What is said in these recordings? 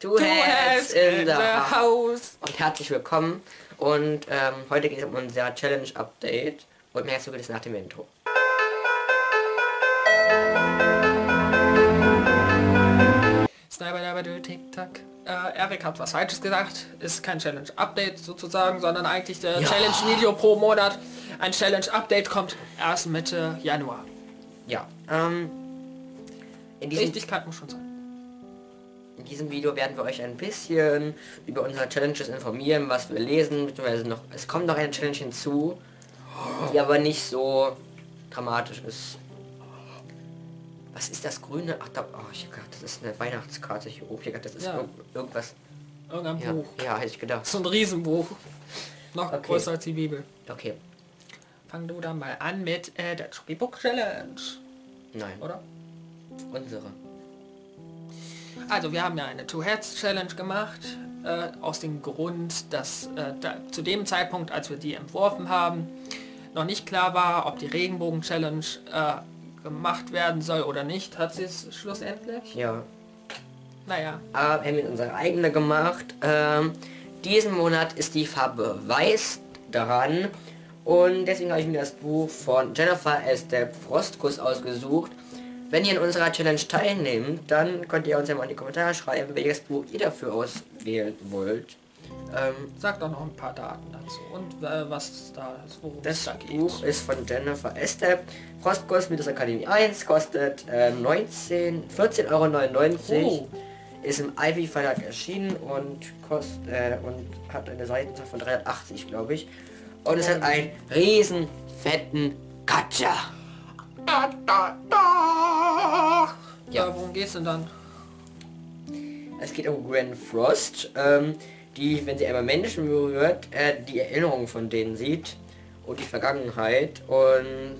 Two, Heads in the House. Und herzlich willkommen. Und ähm, heute geht es um unser Challenge-Update. Und mehr dazu geht es nach dem Intro. Sniper, Tick-Tack. Äh, Erik hat was Falsches gesagt. Ist kein Challenge-Update sozusagen, sondern eigentlich der ja. Challenge-Video pro Monat. Ein Challenge-Update kommt erst Mitte Januar. Ja. Ähm, in diesem Richtigkeit muss schon sein. In diesem Video werden wir euch ein bisschen über unsere Challenges informieren, was wir lesen, beziehungsweise noch. Es kommt noch eine Challenge hinzu, die aber nicht so dramatisch ist. Was ist das Grüne? Ach, da, oh, ich dachte, das ist eine Weihnachtskarte hier oben. Ich dachte, das ist ja. irgendwas. Irgendein ja. Buch. Ja, hätte ich gedacht. So ein Riesenbuch. Noch okay. größer als die Bibel. Okay. Fang du dann mal an mit äh, der Chucky Book Challenge. Nein. Oder? Unsere. Also wir haben ja eine Two Heads Challenge gemacht, äh, aus dem Grund, dass äh, da, zu dem Zeitpunkt, als wir die entworfen haben, noch nicht klar war, ob die Regenbogen Challenge äh, gemacht werden soll oder nicht. Hat sie es schlussendlich? Ja. Naja. Aber wir haben unsere eigene gemacht. Ähm, diesen Monat ist die Farbe Weiß dran. Und deswegen habe ich mir das Buch von Jennifer Estep Frostkuss ausgesucht. Wenn ihr in unserer Challenge teilnehmt, dann könnt ihr uns ja mal in die Kommentare schreiben, welches Buch ihr dafür auswählen wollt. Ähm, Sagt auch noch ein paar Daten dazu und äh, was da ist, Das da Buch ist von Jennifer Estep. Frostkuss mit der Akademie 1 kostet äh, 19, 14,99 Euro. Oh. Ist im Ivy Verlag erschienen und kostet äh, und hat eine Seitenzahl von 380, glaube ich. Und es hat einen riesen fetten Gacha. Da, da, da. Ja, worum geht's denn dann? Es geht um Gwen Frost, ähm, die, wenn sie einmal Menschen berührt, äh, die Erinnerungen von denen sieht und die Vergangenheit und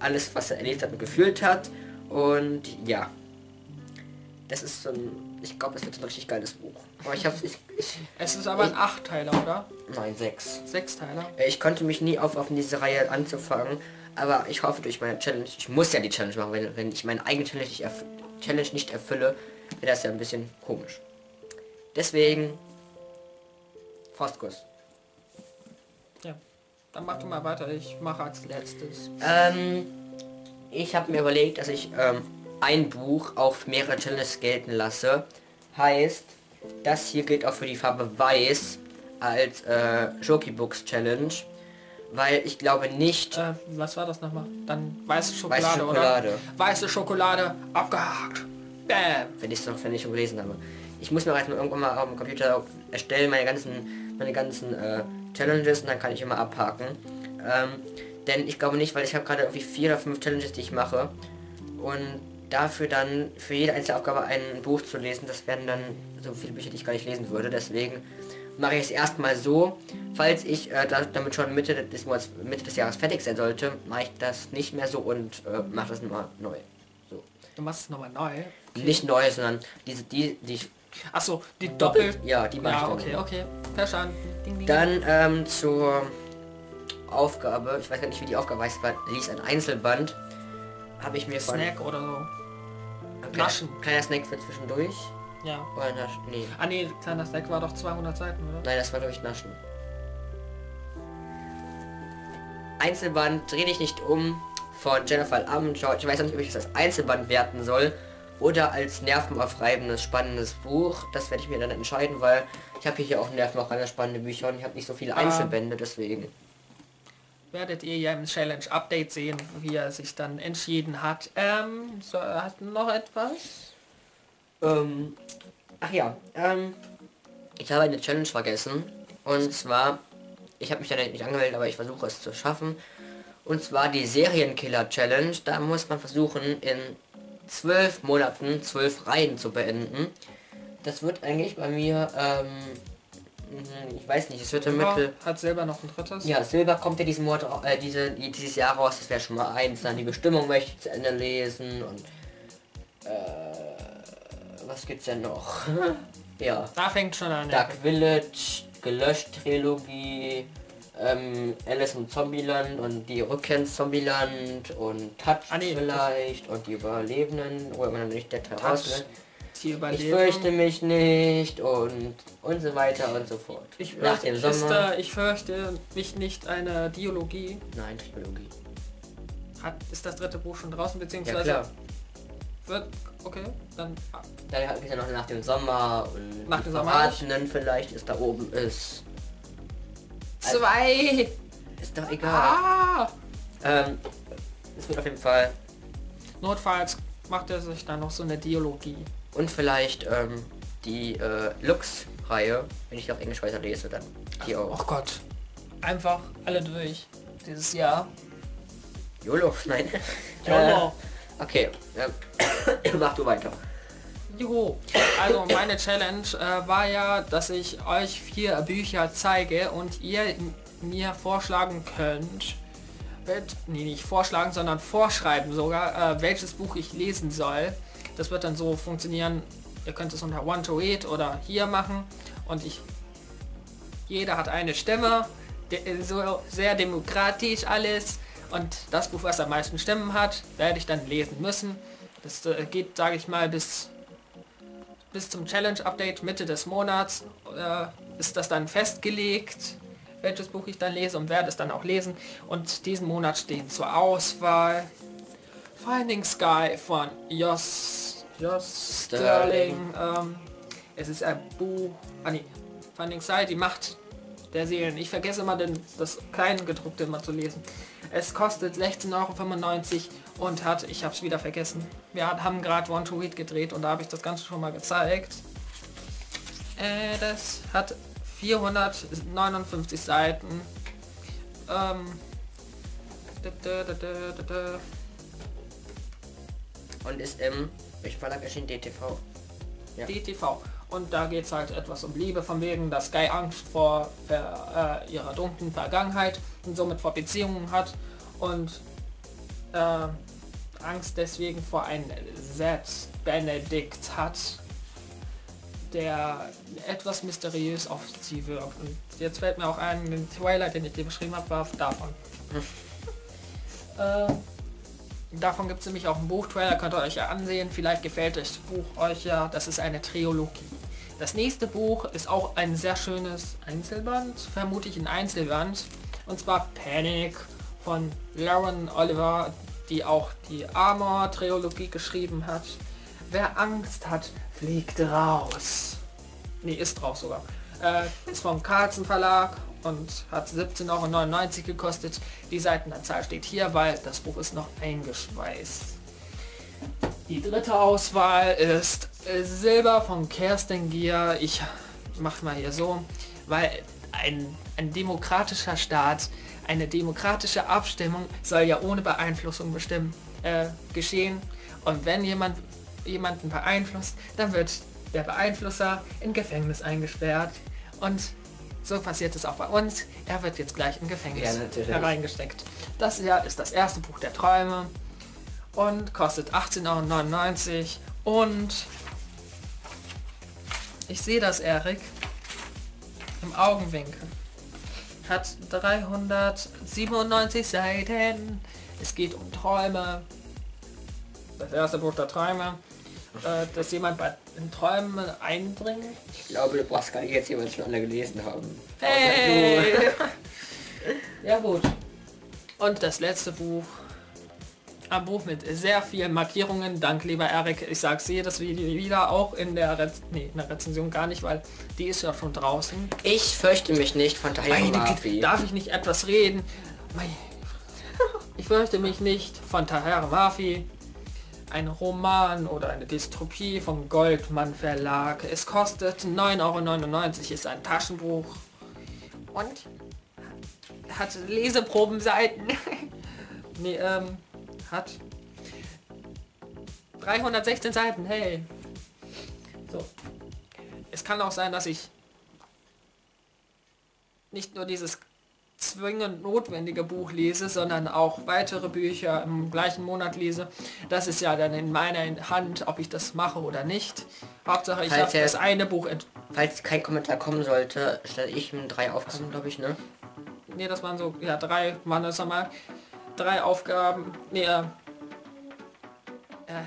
alles, was er erlebt hat und gefühlt hat. Und ja, das ist so ein, ich glaube, es wird ein richtig geiles Buch. Aber ich hab's, ich, ich, Es ist aber ich, ein Achtteiler, oder? Nein, sechs. Sechs Teiler? Ich konnte mich nie aufwaffen, diese Reihe anzufangen, aber ich hoffe durch meine Challenge, ich muss ja die Challenge machen, wenn, wenn ich meine eigene Challenge nicht, erf Challenge nicht erfülle, wäre das ja ein bisschen komisch. Deswegen Frostkurs. Ja, dann mach du mal weiter, ich mache als letztes. Ähm, ich habe mir überlegt, dass ich ähm, ein Buch auf mehrere Challenges gelten lasse. Heißt, das hier gilt auch für die Farbe Weiß als äh, Joki Books Challenge. Weil ich glaube nicht... Äh, was war das nochmal? Dann weiße Schokolade, weiße Schokolade. oder? Weiße Schokolade, abgehakt. Bam. Wenn ich es noch, wenn ich schon gelesen habe. Ich muss mir halt irgendwann mal auf dem Computer erstellen, meine ganzen, meine ganzen äh, Challenges und dann kann ich immer abhaken. Ähm, denn ich glaube nicht, weil ich habe gerade irgendwie vier oder fünf Challenges, die ich mache. Und dafür dann für jede einzelne Aufgabe ein Buch zu lesen, das wären dann so viele Bücher, die ich gar nicht lesen würde. Deswegen mache ich es erstmal so. Falls ich äh, damit schon Mitte des, Monats, Mitte des Jahres fertig sein sollte, mache ich das nicht mehr so und äh, mache das nochmal neu. So. Du machst es nochmal neu? Okay. Nicht neu, sondern diese, die, die Achso, die doppelt. doppelt. Ja, die mache ja, okay, okay. Verstanden. Ding, ding. Dann ähm, zur Aufgabe, ich weiß gar nicht, wie die Aufgabe heißt, aber liest ein Einzelband. Habe ich mir. Snack oder so. Naschen. Kleiner Snack für zwischendurch. Ja. Oder Naschen? Nee. Ah nee, kleiner Snack war doch 200 Seiten, oder? Nein, das war ich Naschen. Einzelband dreh dich nicht um von Jennifer Armentrout. Ich weiß nicht, ob ich das als Einzelband werten soll oder als nervenaufreibendes, spannendes Buch. Das werde ich mir dann entscheiden, weil ich habe hier auch nervenaufreibende, spannende Bücher und ich habe nicht so viele ah. Einzelbände, deswegen werdet ihr ja im Challenge Update sehen, wie er sich dann entschieden hat. Ähm, so, hat noch etwas? Ähm, ach ja, ähm, ich habe eine Challenge vergessen. Und zwar, ich habe mich ja nicht angemeldet, aber ich versuche es zu schaffen. Und zwar die Serienkiller Challenge. Da muss man versuchen, in zwölf Monaten zwölf Reihen zu beenden. Das wird eigentlich bei mir ähm, ich weiß nicht, es wird im Mittel. Hat Silber noch ein drittes? Ja, Silber kommt ja diesen Monat, äh, diese, dieses Jahr raus, das wäre schon mal eins. Dann die Bestimmung möchte ich zu Ende lesen und äh, was gibt's denn noch? ja. Da fängt schon an. Dark ja. Village, gelöscht Trilogie, ähm, Alice im Zombieland und die Rückkehr ins Zombieland und Touch ah, nee, vielleicht und die Überlebenden, wo man nicht der Touch. die Ich fürchte mich nicht und und so weiter und so fort. Ich, Nach dem ist, Sommer. äh, ich fürchte mich nicht eine Dialogie. Nein, Trilogie. Hat, ist das dritte Buch schon draußen, Ja beziehungsweise klar. wird. Okay, dann. ah, Dann geht ja noch nach dem Sommer und Nach dem Sommer vielleicht ist da oben ist. Also- Zwei! Ist doch egal. Ah! Ähm, es wird auf jeden Fall Notfalls macht er sich dann noch so eine Dialogie. Und vielleicht ähm, die äh, Lux-Reihe, wenn ich auf Englisch weiter lese, dann die auch. Oh Gott. Einfach alle durch. Dieses Jahr. YOLO, nein. YOLO. Äh, okay, ähm, mach du weiter. Jo, also meine Challenge äh, war ja, dass ich euch vier Bücher zeige und ihr mir vorschlagen könnt, wel- nee, nicht vorschlagen, sondern vorschreiben sogar, äh, welches Buch ich lesen soll. Das wird dann so funktionieren, ihr könnt es unter One to Read oder hier machen und ich, jeder hat eine Stimme, so sehr demokratisch alles und das Buch, was am meisten Stimmen hat, werde ich dann lesen müssen. Das äh, geht, sage ich mal, bis bis zum Challenge-Update Mitte des Monats äh, ist das dann festgelegt, welches Buch ich dann lese und werde es dann auch lesen. Und diesen Monat stehen zur Auswahl Finding Sky von Jos, Jos Sterling. Ähm, es ist ein Buch, ah nee, Finding Sky, die Macht der Seelen. Ich vergesse immer den, das kleine gedruckte immer zu lesen. Es kostet 16,95 Euro und hat, ich habe es wieder vergessen. Wir haben gerade One to Read gedreht und da habe ich das Ganze schon mal gezeigt. Äh, das hat 459 Seiten. Ähm. Und ist im, welchem Verlag erschien DTV? Ja. DTV. Und da geht es halt etwas um Liebe, von wegen, dass Guy Angst vor ver, äh, ihrer dunklen Vergangenheit und somit vor Beziehungen hat und äh, Angst deswegen vor einem Selbst Benedikt hat, der etwas mysteriös auf sie wirkt. Und jetzt fällt mir auch ein, den Twilight, den ich dir beschrieben habe, war davon. äh, Davon gibt es nämlich auch einen Buchtrailer, könnt ihr euch ja ansehen. Vielleicht gefällt euch das Buch euch ja. Das ist eine Trilogie. Das nächste Buch ist auch ein sehr schönes Einzelband, vermute ich ein Einzelband. Und zwar Panic von Lauren Oliver, die auch die Armor-Trilogie geschrieben hat. Wer Angst hat, fliegt raus. Nee, ist raus sogar. Äh, ist vom Carlsen Verlag und hat 17,99 Euro gekostet. Die Seitenanzahl steht hier, weil das Buch ist noch eingeschweißt. Die dritte Auswahl ist äh, Silber von Kerstin Gier. Ich mach mal hier so, weil ein, ein demokratischer Staat, eine demokratische Abstimmung soll ja ohne Beeinflussung bestimmen, äh, geschehen. Und wenn jemand jemanden beeinflusst, dann wird der Beeinflusser in Gefängnis eingesperrt. Und so passiert es auch bei uns. Er wird jetzt gleich in Gefängnis Ja, hereingesteckt. Das hier ist das erste Buch der Träume und kostet 18,99 Euro. Und ich sehe das, Erik, im Augenwinkel. Hat 397 Seiten. Es geht um Träume. Das erste Buch der Träume. Äh, dass jemand bei in Träumen eindringt. Ich glaube, du brauchst gar nicht jetzt jemand schon alle gelesen haben. Hey! ja gut. Und das letzte Buch. Ein Buch mit sehr vielen Markierungen. Dank lieber Erik. Ich sag's jedes Video wieder, auch in der, Rez nee, in der Rezension gar nicht, weil die ist ja schon draußen. Ich fürchte mich nicht von Tahir Meine darf ich nicht etwas reden? Ich fürchte mich nicht von Tahir Mafi. Ein Roman oder eine Dystopie vom Goldmann Verlag. Es kostet 9,99 Euro, ist ein Taschenbuch. Und hat Leseprobenseiten. nee, ähm, hat 316 Seiten, hey. So. Es kann auch sein, dass ich nicht nur dieses zwingend notwendige Buch lese, sondern auch weitere Bücher im gleichen Monat lese. Das ist ja dann in meiner Hand, ob ich das mache oder nicht. Hauptsache ich habe das eine Buch Falls kein Kommentar kommen sollte, stelle ich ihm drei Aufgaben, glaube ich, ne? Ne, das waren so, ja, drei, waren das nochmal. Drei Aufgaben. Ne, äh, äh,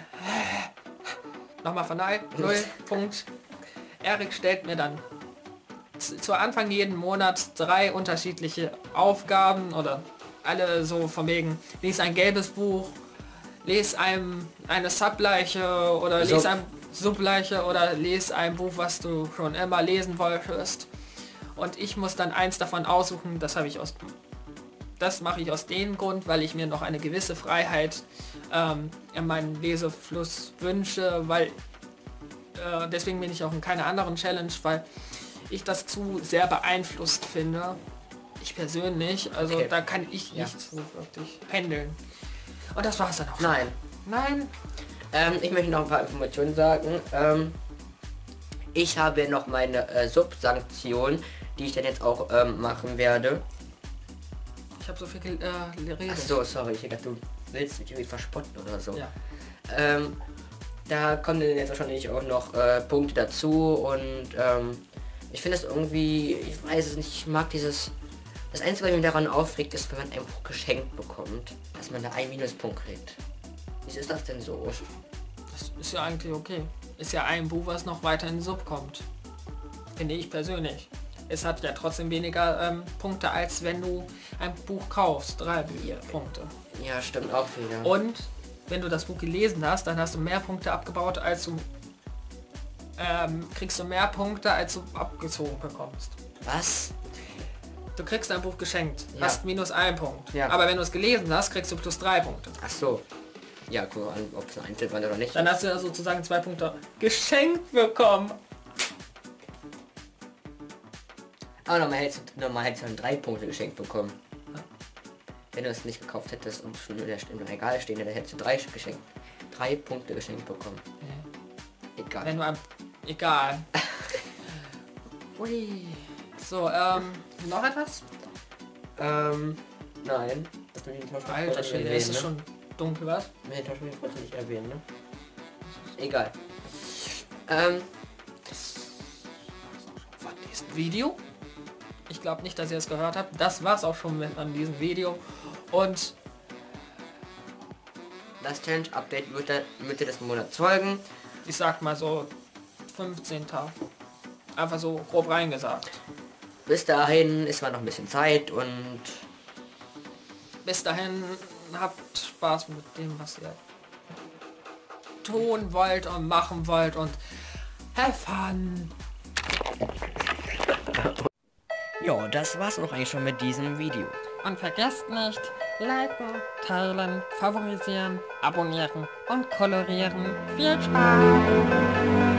nochmal von null, null Punkt. Erik stellt mir dann zu Anfang jeden Monats drei unterschiedliche Aufgaben oder alle so von wegen, lies ein gelbes Buch, lies einem eine Subleiche oder lies ein Subleiche oder lies ein Buch, was du schon immer lesen wolltest. Und ich muss dann eins davon aussuchen, das habe ich aus das mache ich aus dem Grund, weil ich mir noch eine gewisse Freiheit ähm, in meinen Lesefluss wünsche, weil äh, deswegen bin ich auch in keiner anderen Challenge, weil ich das zu sehr beeinflusst finde. Ich persönlich, also okay. da kann ich ja. nicht so wirklich handeln. Und das war es dann auch. Nein. Nein. Ähm, ich möchte noch ein paar Informationen sagen. Ähm, ich habe noch meine äh, Subsanktion, die ich dann jetzt auch ähm, machen werde. Ich habe so viel äh, geredet. Ach so, sorry, ich dachte, du willst mich irgendwie verspotten oder so. Ja. Ähm, da kommen dann jetzt wahrscheinlich auch noch äh, Punkte dazu und ähm, ich finde es irgendwie, ich weiß es nicht, ich mag dieses. Das Einzige, was mich daran aufregt, ist, wenn man ein Buch geschenkt bekommt, dass man da einen Minuspunkt kriegt. Wieso ist das denn so? Das ist ja eigentlich okay. Ist ja ein Buch, was noch weiter in den Sub kommt. Finde ich persönlich. Es hat ja trotzdem weniger ähm, Punkte, als wenn du ein Buch kaufst. Drei ja. Punkte. Ja, stimmt auch wieder. Und wenn du das Buch gelesen hast, dann hast du mehr Punkte abgebaut, als du ähm, kriegst du mehr Punkte, als du abgezogen bekommst. Was? Du kriegst ein Buch geschenkt, ja. hast minus ein Punkt. Ja. Aber wenn du es gelesen hast, kriegst du plus drei Punkte. Ach so. Ja, guck mal ob es ein Einzelband oder nicht. Dann hast du ja sozusagen zwei Punkte geschenkt bekommen. Aber normal hättest du, normal hättest du drei Punkte geschenkt bekommen. Ja. Wenn du es nicht gekauft hättest und schon in der, der Regal stehen, dann hättest du drei geschenkt. Drei Punkte geschenkt bekommen. Egal. Wenn du ein Egal. Ui. So, ähm, noch etwas? Ähm, nein. Das Alter Schwede, ist es ne? schon dunkel, was? Nee, das wollte ich nicht erwähnen, ne? Egal. Ähm, das war diesem Video. Ich glaube nicht, dass ihr es gehört habt. Das war's auch schon mit an diesem Video. Und das Challenge Update wird dann Mitte des Monats folgen. Ich sag mal so 15. Einfach so grob reingesagt. Bis dahin ist man noch ein bisschen Zeit und bis dahin habt Spaß mit dem, was ihr tun wollt und machen wollt und have fun. Ja, das war's auch eigentlich schon mit diesem Video. Und vergesst nicht, liken, teilen, favorisieren, abonnieren und kolorieren. Viel Spaß!